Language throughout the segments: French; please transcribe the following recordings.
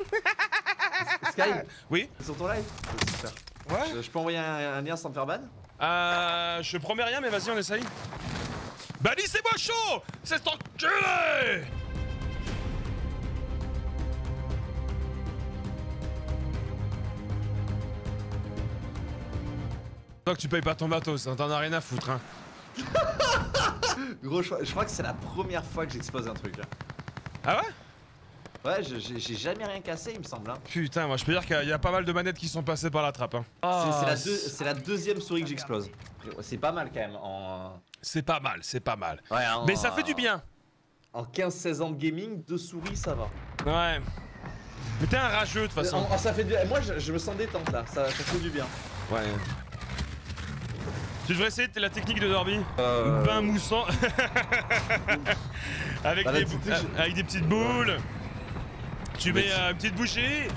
Sky, Oui c'est sur ton live C'est Super. Ouais Je, je peux envoyer un, un lien sans me faire ban Euh. Je promets rien, mais vas-y, on essaye. Bannissez-moi chaud C'est enculé Toi que tu payes pas ton matos, hein, t'en as rien à foutre, hein. Gros, je, crois- je crois que c'est la première fois que j'expose un truc. hein. Ah ouais? Ouais, j'ai j'ai jamais rien cassé, il me semble. Hein. Putain, moi je peux dire qu'il y a pas mal de manettes qui sont passées par la trappe, hein. C'est- c'est la, Ah, deux- c'est la deuxième souris que j'explose. C'est pas mal quand même. En... C'est pas mal, c'est pas mal. Ouais, en- Mais ça fait du bien. En 15-16 ans de gaming, deux souris, ça va. Ouais. Mais t'es un rageux de toute façon. En- en- ça fait du... Moi, je, je me sens détente là. Ça, ça fait du bien. Ouais. Tu devrais essayer la technique de Derby. Euh, Bain moussant. avec, Bah, des, euh, avec des petites boules. Tu mets euh, une petite bouchée,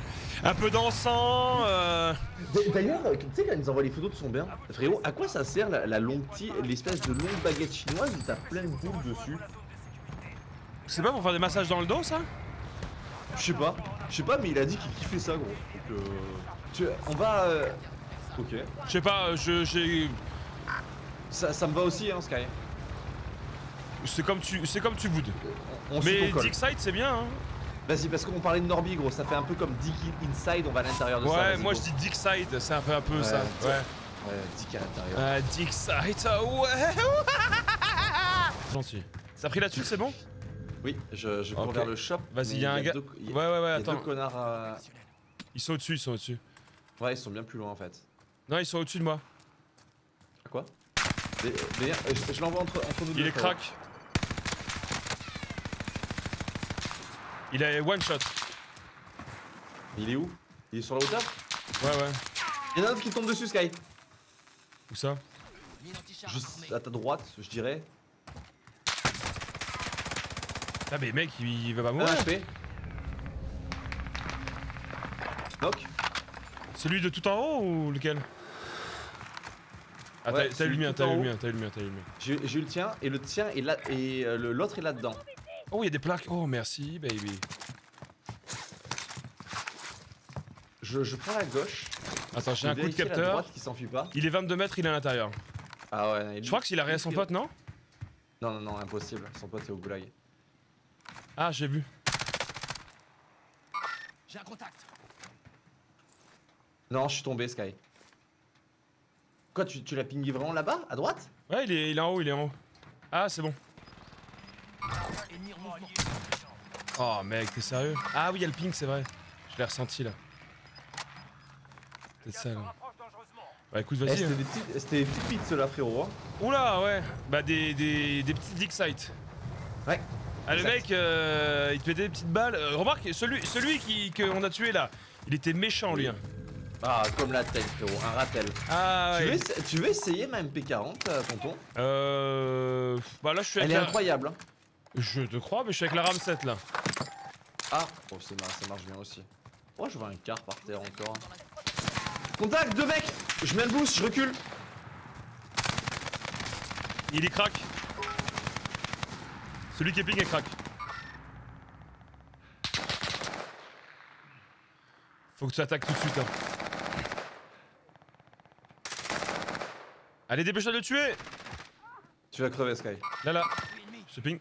un peu d'encens. euh, D'ailleurs, euh, tu sais, quand ils nous envoient les photos de son bain, frérot, à quoi ça sert la, la longue l'espèce de longue baguette chinoise où t'as plein de boules dessus? C'est pas pour faire des massages dans le dos ça? Je sais pas, je sais pas, mais il a dit qu'il kiffait ça, gros. Donc, euh, tu- on va. euh, Ok. Je sais pas, euh, je j'ai. Ça, ça me va aussi, hein, Sky. C'est comme tu. C'est comme tu voudes. On, Mais ton call. Dick Side c'est bien hein. Vas-y, parce qu'on parlait de Norby, gros. Ça fait un peu comme Dick Inside, on va à l'intérieur de ça. Ouais, moi go. je dis Dick Side, c'est un peu un peu Ouais, ça. Ouais. Ouais, Dick à l'intérieur. Euh, Dick Side, ah ouais. Gentil. T'as pris là-dessus, c'est bon? Oui, je, je cours Ok. vers le shop. Vas-y, mais y a un gars. deux- il y Ouais, a- ouais, ouais, a attends. deux connards. euh, Ils sont au-dessus, ils sont au-dessus. Ouais, ils sont bien plus loin en fait. Non, ils sont au-dessus de moi. À quoi? Euh, je, je l'envoie entre, entre nous deux. Il est crack. Il est one shot. Il est où? Il est sur la hauteur? Ouais, ouais. Il y en a un autre qui tombe dessus, Sky. Où ça? Juste à ta droite, je dirais. Ah, mais mec, il, il va pas Un mourir. HP. Knock. Celui de tout en haut ou lequel? Ah, Ouais, t'as- eu le mien, t'as eu le mien, t'as eu le mien, t'as eu le mien. J'ai eu le tien et le tien est là et l'autre est là-dedans. Oh, il y a des plaques. Oh, merci, baby. Je, je prends la gauche. Attends, j'ai un coup de capteur. droite qui s'enfuit pas. Il est 22 mètres, il est à l'intérieur. Ah ouais. Je crois qu'il a rien à son pote, non Non, non, non, impossible. Son pote est au goulag. Ah, j'ai vu. J'ai un contact. Non, je suis tombé, Sky. Quoi, tu, tu l'as pingé vraiment là-bas À droite? Ouais, il est, il est en haut, il est en haut. Ah, c'est bon. Oh, mec, t'es sérieux? Ah oui, il y a le ping, c'est vrai. Je l'ai ressenti là. Peut-être ça là. Bah écoute, Eh, vas-y. C'était hein. des petites, c'était des petites pites, ceux-là, frérot. hein. Oula, ouais. Bah des, des, des petits dick sites. Ouais. Ah, le Exact. mec, euh, il te mettait des petites balles. Euh, remarque, celui, celui qui, qu'on a tué là, il était méchant lui. hein. Ah, comme la tête, frérot. Un ratel. Ah Tu, veux ouais. tu veux essayer ma MP40, euh, tonton Euh. Bah là, je suis avec Elle est la... incroyable. Hein. Je te crois, mais je suis avec la RAM 7 là. Ah, oh, ça marche, ça marche bien aussi. Oh, je vois un quart par terre encore. Contact, deux mecs Je mets le boost, je recule. Il est crack. Celui qui est ping est crack. Faut que tu attaques tout de suite. Hein. Allez, dépêche-toi de le tuer Tu vas crever, Sky. Là, là. Je te ping.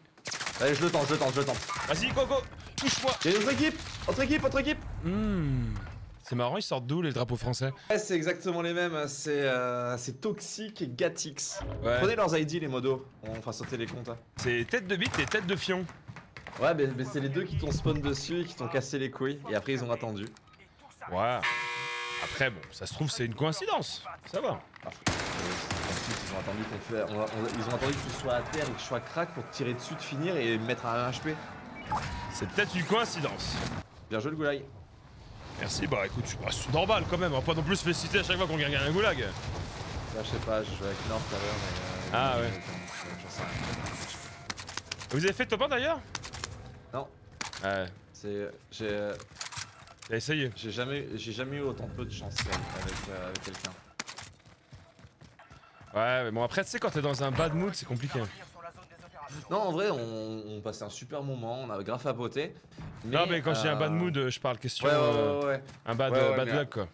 Allez, je le tente, je le tente, je le tente. Vas-y, go, go Touche-moi Il y a une autre équipe Autre équipe, autre équipe Hmm. C'est marrant, ils sortent d'où les drapeaux français? Ouais, c'est exactement les mêmes. C'est euh, c'est Toxic et Gatix. Ouais. Prenez leurs ID, les modos. On fera sauter les comptes. hein. C'est tête de bite et tête de fion. Ouais, mais, mais c'est les deux qui t'ont spawn dessus et qui t'ont cassé les couilles. Et après, ils ont attendu. Ouais. Après, bon, ça se trouve, c'est une coïncidence. Ça va. Ensuite, ils ont attendu qu'on fait, on va- on- ils ont attendu que tu sois à terre et que je sois crack pour te tirer dessus, de finir et me mettre à 1 HP. C'est peut-être une coïncidence. Bien joué le goulag. Merci, bah écoute, bah, c'est normal quand même, on va pas non plus se féliciter à chaque fois qu'on gagne un goulag. Là, je sais pas, j'ai joué avec Nord tout à l'heure, mais. euh, Ah, ouais. euh. Vous avez fait top 1 d'ailleurs? Non, Ouais, c'est. J'ai j'ai essayé. j'ai jamais, j'ai jamais eu autant peu de chance avec, euh, avec quelqu'un. Ouais, mais bon après, tu sais, quand t'es dans un bad mood, c'est compliqué. Non, en vrai, on, on passait un super moment, on a grave à beauté. non, mais quand j'ai un bad euh, mood, je parle question. Ouais, ouais, euh, ouais, ouais. Un bad, bad luck, quoi.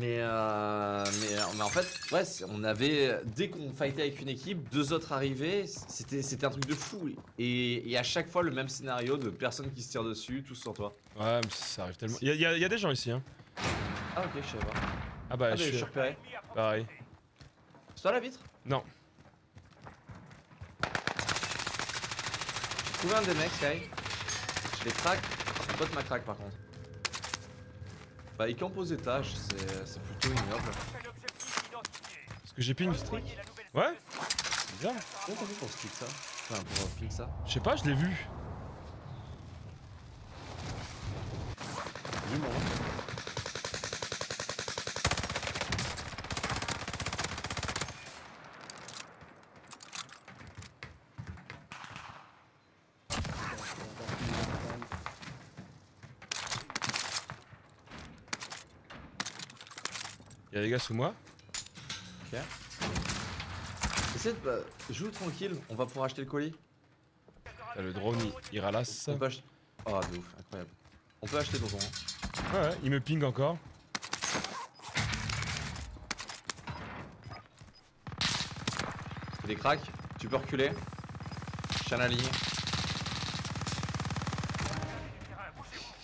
Mais, euh, mais, mais en fait, ouais, on avait. Dès qu'on fightait avec une équipe, deux autres arrivaient, c'était c'était un truc de fou. Et, et à chaque fois, le même scénario de personnes qui se tirent dessus, tous sur toi. Ouais, mais ça arrive tellement. Il y, a- y a- y a des gens ici, hein. Ah, ok, je savais pas. Ah bah, Ah, je suis repéré. pareil. C'est toi la vitre? Non. J'ai trouvé un des mecs, Sky. Je les craque. Son pote m'a craque par contre. Bah, il campe aux étages, c'est plutôt ignoble. Est-ce que j'ai ping Streak Ouais Bizarre. Comment t'as fait pour stick ça Enfin, pour ping ça Je sais pas, je l'ai vu. Dis-moi. Y'a des gars sous moi. Ok. Essaie de. bah, joue tranquille, on va pouvoir acheter le colis. T'as le drone, il, il ralasse. On peut acheter. Oh, de ouf, incroyable. On peut acheter Tonton. hein. Ouais, ouais, il me ping encore. Des cracks, tu peux reculer. Je tiens la ligne.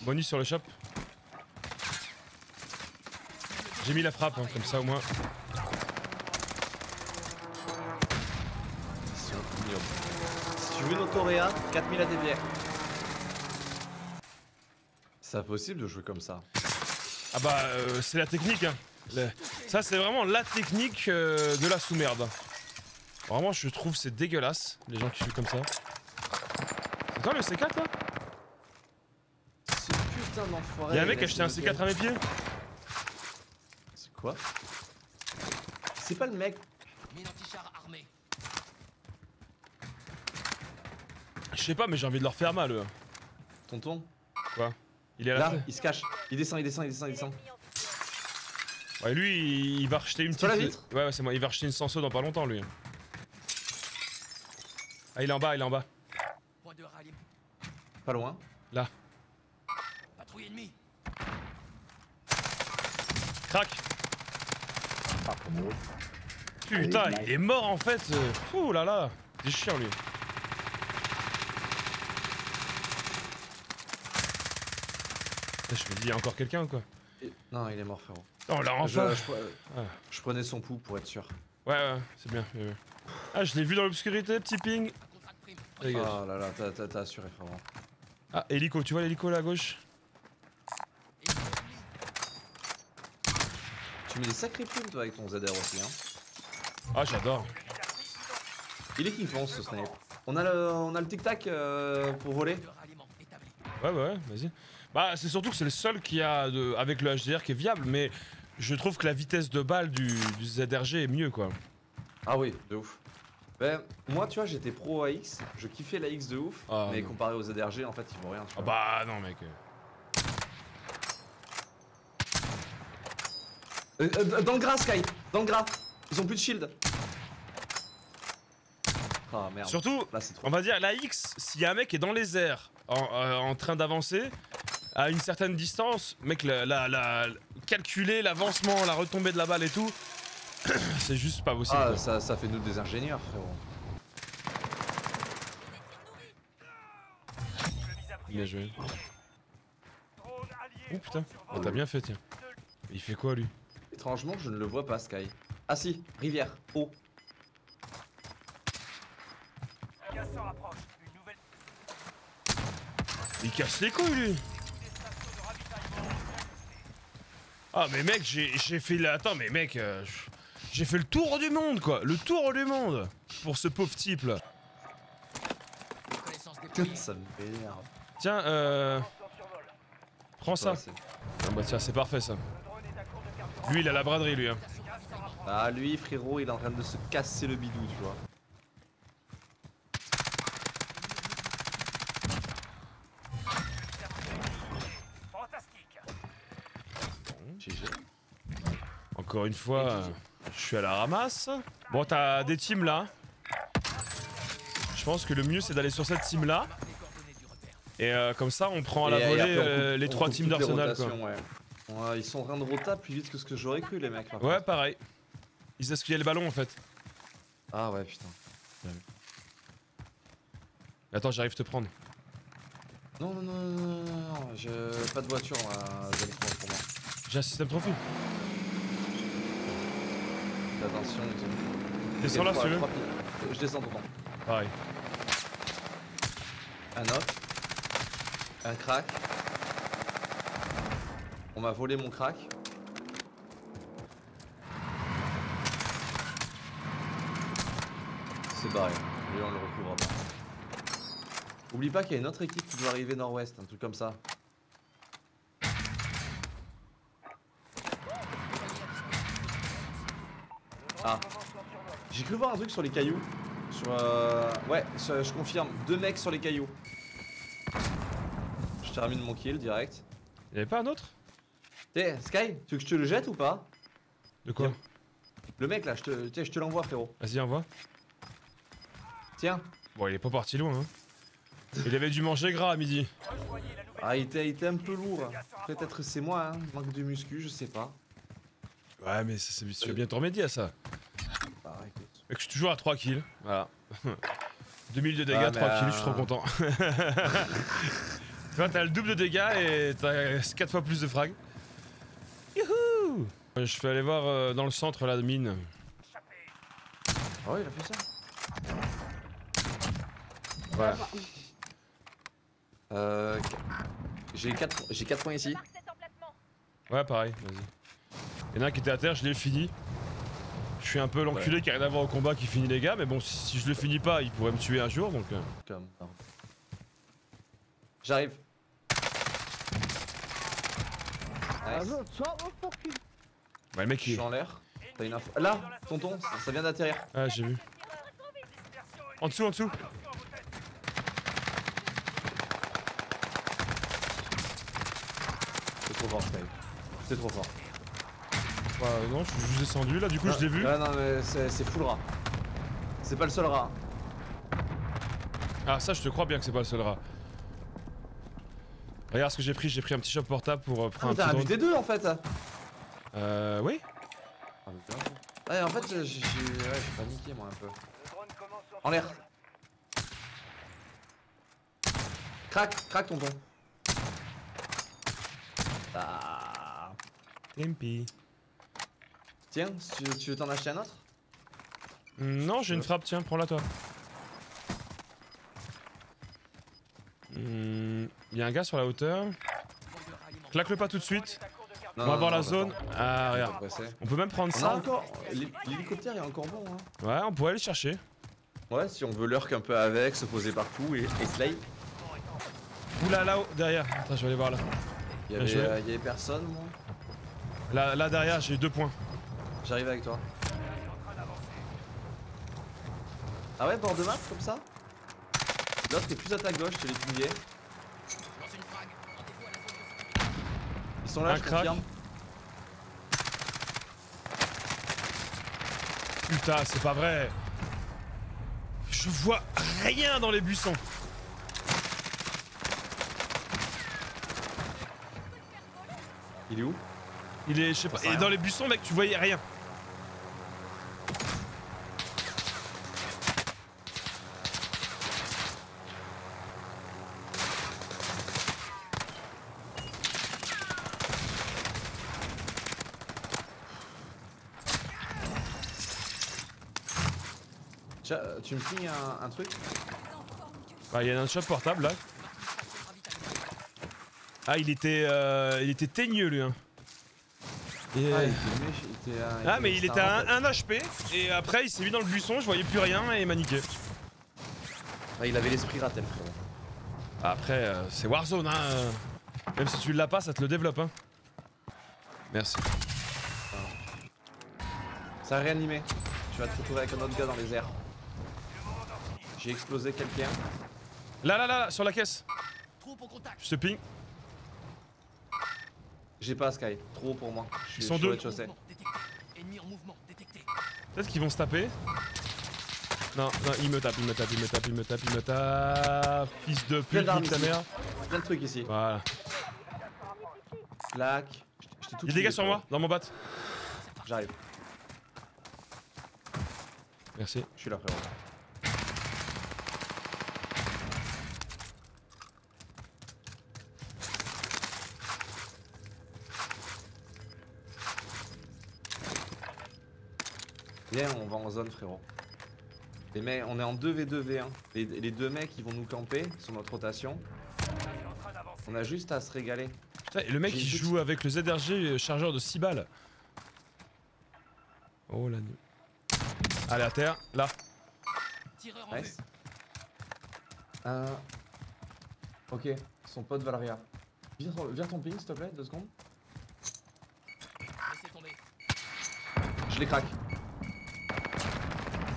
Bonus sur le shop. J'ai mis la frappe, hein, comme ça au moins. Si tu veux une autoréa, 4000 ATB. C'est impossible de jouer comme ça. Ah bah, euh, c'est la technique, hein. Le- Ça, c'est vraiment la technique euh, de la sous-merde. Vraiment, je trouve c'est dégueulasse, les gens qui jouent comme ça. C'est toi le C4 là? Ce putain d'enfoiré. Y'a un mec qui a acheté un acheté C4 à mes pieds? C'est quoi C'est pas le mec. Je sais pas, mais j'ai envie de leur faire mal, eux. Tonton Il est à la Là, fin. il se cache. Il descend, il descend, il descend, il descend. Ouais, lui, il, va rejeter une petite. la vitre Ouais, ouais, c'est moi. Il va rejeter une Sanso dans pas longtemps, lui. Ah, il est en bas, il est en bas. Point de ralliement. Pas loin. Patrouille ennemie. Crac Putain, il est mort en fait Ouh là là C'est chiant lui Putain, Je me dis, il y a encore quelqu'un ou quoi Non, il est mort, frérot. Oh là, Je, enfin je- Ah. je prenais son pouls pour être sûr. Ouais, ouais, c'est bien. bien, bien. Ah, je l'ai vu dans l'obscurité, petit ping. Oh là là, t'as assuré, frérot. Ah, hélico, tu vois l'hélico là à gauche Et ennemi. Tu mets des sacrés plumes, toi, avec ton ZR aussi, hein. Ah, j'adore Il est kiffant, ce snipe. On a le, on a le tic-tac euh, pour voler. Ouais, ouais, vas-y. Bah, c'est surtout que c'est le seul qui a, de, avec le HDR, qui est viable, mais je trouve que la vitesse de balle du, du ZRG est mieux, quoi. Ah oui, de ouf. Ben, moi, tu vois, j'étais pro AX, je kiffais la X de ouf, Ah, mais non. comparé aux ZRG, en fait, ils vont rien. Tu Ah vois. bah, non, mec. Euh, euh, dans le gras, Sky Dans le gras Ils ont plus de shield Ah merde. Surtout, Là, on va dire, la X, s'il y a un mec qui est dans les airs, en, euh, en train d'avancer, à une certaine distance, mec, la, la- la- calculer l'avancement, la retombée de la balle et tout, c'est juste pas possible. Ah, ça, ça fait nous des ingénieurs, frérot. Bien joué. Oh putain, oh, t'as bien fait, tiens. Il fait quoi, lui? Étrangement, je ne le vois pas, Sky. Ah si, rivière, eau. Il casse les couilles, lui Ah, mais mec, j'ai j'ai fait la... Attends, mais mec, euh, j'ai fait le tour du monde, quoi Le tour du monde Pour ce pauvre type, là. Ça m'énerve. Tiens, euh... Prends ça. Ah bah tiens, c'est parfait, ça. Lui, il a la braderie, lui, hein. Ah, lui, frérot, il est en train de se casser le bidou, tu vois. GG. Encore une fois, euh, je suis à la ramasse. Bon, t'as des teams, là. Je pense que le mieux c'est d'aller sur cette team là. Et euh, comme ça, on prend à la Et- et volée après, euh, les on trois teams d'Arsenal ouais. Ouais, ils sont en train de rota plus vite que ce que j'aurais cru, les mecs. par Ouais, contre. pareil. Ils savent qu'il y a le ballon en fait. Ah ouais, putain. Attends, j'arrive te prendre. Non, non, non, non, non, non, j'ai pas de voiture, moi, pour moi. J'ai un système trophy. Fais Attention, ils ont. Descends là si tu veux. piles. Je descends tonton. Pareil. Un knock. Un crack. On m'a volé mon crack. C'est barré. Lui, on le retrouvera pas. Oublie pas qu'il y a une autre équipe qui doit arriver nord-ouest, un truc comme ça. Ah. J'ai cru voir un truc sur les cailloux. Sur euh... Ouais, je confirme. Deux mecs sur les cailloux. Je termine mon kill direct. Y'avait pas un autre? T'es Sky, tu veux que je te le jette ou pas? De quoi? Tiens. Le mec là, je te, je te l'envoie frérot. Vas-y, envoie. Tiens. Bon, il est pas parti loin. Hein. Il avait dû manger gras à midi. Ah, il était, il était un peu lourd. Peut-être c'est moi, hein. manque de muscu, je sais pas. Ouais, mais ça, tu vas bien te remédier à ça. Bah écoute. Mec, je suis toujours à 3 kills. Voilà. 2000 de dégâts, Ah, mais 3 kills, je suis trop euh, content. tu vois, t'as le double de dégâts et t'as 4 fois plus de frag. Je vais aller voir euh, dans le centre la mine. Ah ouais, il a fait ça Ouais. Euh. J'ai 4 j'ai quatre points ici. Ouais, pareil, vas-y. Y'en a un qui était à terre, je l'ai fini. Je suis un peu l'enculé qui a rien à voir au combat qui finit les gars, mais bon, si, si je le finis pas, il pourrait me tuer un jour donc. euh. J'arrive. Nice. Bah, le mec Je il en l'air. T'as une info. Là, tonton, ça, ça vient d'atterrir. Ah, j'ai vu. En dessous, en dessous. C'est trop fort, Sky. C'est trop fort. Bah, non, je suis juste descendu là, du coup, je l'ai vu. Ouais, non, mais c'est full rat. C'est pas le seul rat. Ah, ça, je te crois bien que c'est pas le seul rat. Regarde ce que j'ai pris, j'ai pris un petit shop portable pour euh, Ah, prendre mais un t'as des deux en fait. Euh, oui Ouais, en fait, j'ai j'ai- ouais, paniqué moi un peu. En l'air. Crac, crac, tonton. Ah. Tempi. Tiens, tu, tu veux t'en acheter un autre? Hmm, Non, j'ai une frappe, tiens, prends-la toi. Il y a un gars sur la hauteur. Claque-le pas tout de suite. Non, On va non, voir non, la non, zone. Ah, regarde. On peut même prendre On ça. encore. L'hélicoptère est encore bon, hein. Ouais, on pourrait aller le chercher. Ouais, si on veut lurk un peu avec, se poser partout et, et slay. Oula, là-haut, derrière. Attends, je vais aller voir là. Il y Bien avait, joué. euh, il y avait personne, moi. Là, là derrière, j'ai deux points. J'arrive avec toi. Ah ouais, bord de map comme ça? L'autre est plus à ta gauche, je te l'ai pingé. Lance une frag. Rendez-vous à la zone de Ils sont là, Un je crack. confirme. Putain, c'est pas vrai. Je vois rien dans les buissons. Il est où? Il est, je sais pas. Et dans les buissons, mec, tu voyais rien. Tu me pinges un, un truc Bah, il y a un shop portable là. Ah, il était, euh, il était teigneux lui. Hein. Et- Ah, il était méch- il était, euh, Ah, mais il était à un- 1 HP et après il s'est mis dans le buisson, je voyais plus rien et il m'a niqué. Ah, il avait l'esprit ratel, frérot. Après, euh, c'est Warzone, hein. euh. Même si tu l'as pas, ça te le développe, hein. Merci. Ça a réanimé. Tu vas te retrouver avec un autre gars dans les airs. J'ai explosé quelqu'un. Là, là, là, là, sur la caisse. Troupe au contact. Je te ping. J'ai pas Sky, trop pour moi. Ils sont deux. Peut-être qu'ils vont se taper. Non, non, il me tape, il me tape, il me tape, il me tape, il me tape. Fils de pute, nique ta mère. Plein de trucs ici. Voilà. Slack. Il y a des gars sur moi, dans mon bat. J'arrive. Merci. Je suis là, frérot. Viens, on va en zone, frérot. Les mecs, on est en 2v2v1. Les, les deux mecs, ils vont nous camper sur notre rotation. On a juste à se régaler. Putain, et le mec il joue avec le ZRG chargeur de 6 balles. Oh la nuit. Allez à terre, là. Tireur en vue. Nice. Euh... Ok, son pote Valeria. Viens ton, viens ton ping, s'il te plaît, deux secondes. Laissez tomber. Je les craque.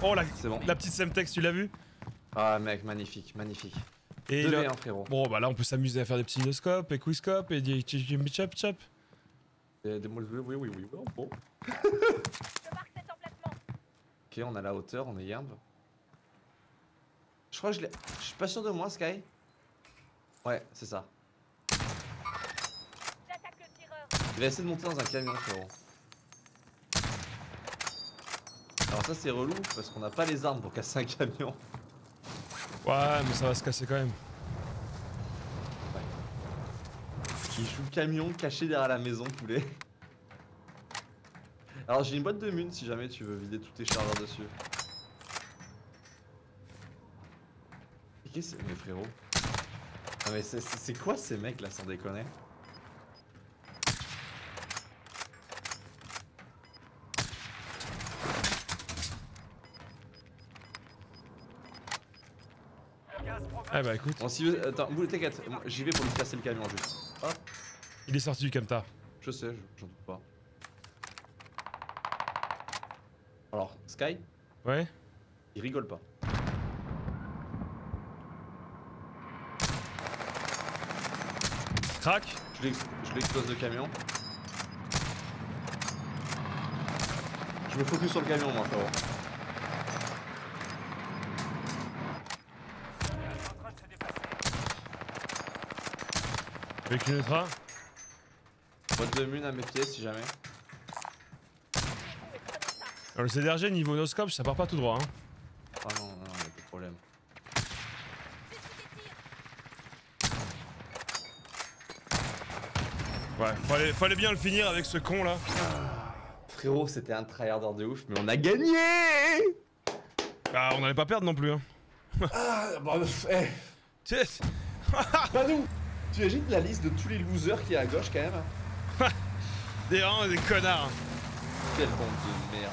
Oh la, C'est bon. la petite Semtex, tu l'as vu Ah mec, magnifique, magnifique. Et 2v1 là- frérot. Bon bah là on peut s'amuser à faire des petits noscopes et quizscopes et des des mots- oui, oui, oui, oui, bon. Ok, on a la hauteur, on est yamb. Je crois que je l'ai... Je suis pas sûr de moi, Sky. Ouais, c'est ça. J'attaque le tireur. Il va essayer de monter dans un camion, frérot. Alors ça c'est relou, parce qu'on n'a pas les armes pour casser un camion. Ouais mais ça va se casser quand même. Qui joue le camion caché derrière la maison, poulet. Alors j'ai une boîte de mun si jamais tu veux vider tous tes chargeurs dessus. Mais Qu'est-ce que c'est, mes frérots Non mais c'est- c'est c'est quoi ces mecs là sans déconner? Ah bah écoute, Bon si vous- attends, t'inquiète, j'y vais pour lui casser le camion juste. Hop, il est sorti du camtar. je sais, je- j'en doute pas. Alors, Sky, Ouais il rigole pas. Crac je l'explose le camion. Je me focus sur le camion moi frérot. Avec une ultra. Boîte de mun à mes pieds si jamais. Alors le ZRG niveau noscope ça part pas tout droit hein. Ah non, non, y'a pas de problème. Ouais, fallait, fallait bien le finir avec ce con là. Frérot, c'était un tryharder de ouf, mais on a gagné Bah on allait pas perdre non plus hein. Ah, bah, eh, Tchè, pas nous Tu imagines la liste de tous les losers qui est à gauche quand même Des vraiment des connards. hein. Quelle bande de merde